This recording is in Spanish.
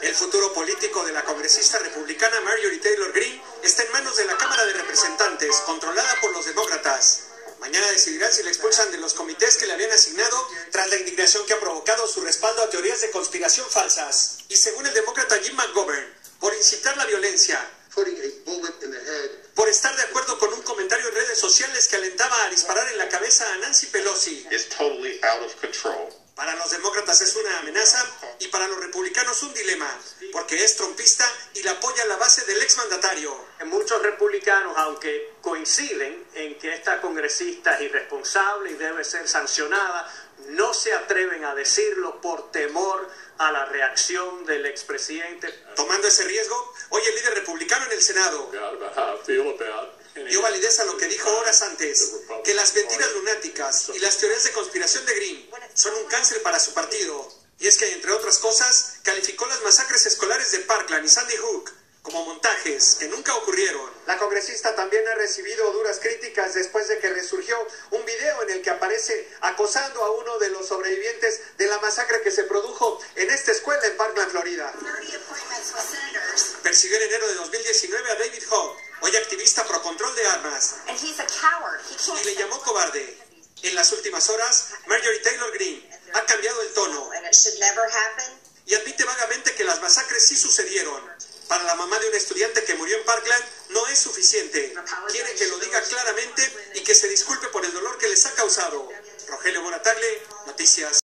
El futuro político de la congresista republicana Marjorie Taylor Greene está en manos de la Cámara de Representantes, controlada por los demócratas. Mañana decidirán si la expulsan de los comités que le habían asignado tras la indignación que ha provocado su respaldo a teorías de conspiración falsas. Y según el demócrata Jim McGovern, por incitar la violencia, por estar de acuerdo con un comentario en redes sociales que alentaba a disparar en la cabeza a Nancy Pelosi. Para los demócratas es una amenaza para los republicanos un dilema, porque es trompista y la apoya la base del exmandatario. Muchos republicanos, aunque coinciden en que esta congresista es irresponsable y debe ser sancionada, no se atreven a decirlo por temor a la reacción del expresidente. Tomando ese riesgo, hoy el líder republicano en el Senado dio validez a lo que dijo horas antes, que las mentiras lunáticas y las teorías de conspiración de Green son un cáncer para su partido. Y es que, entre otras cosas, calificó las masacres escolares de Parkland y Sandy Hook como montajes que nunca ocurrieron. La congresista también ha recibido duras críticas después de que resurgió un video en el que aparece acosando a uno de los sobrevivientes de la masacre que se produjo en esta escuela en Parkland, Florida. Persiguió en enero de 2019 a David Hogg, hoy activista pro control de armas, y le llamó cobarde. En las últimas horas, Marjorie Taylor Greene ha cambiado el tono y admite vagamente que las masacres sí sucedieron. Para la mamá de un estudiante que murió en Parkland no es suficiente. Quiere que lo diga claramente y que se disculpe por el dolor que les ha causado. Rogelio Moratagle, Noticias.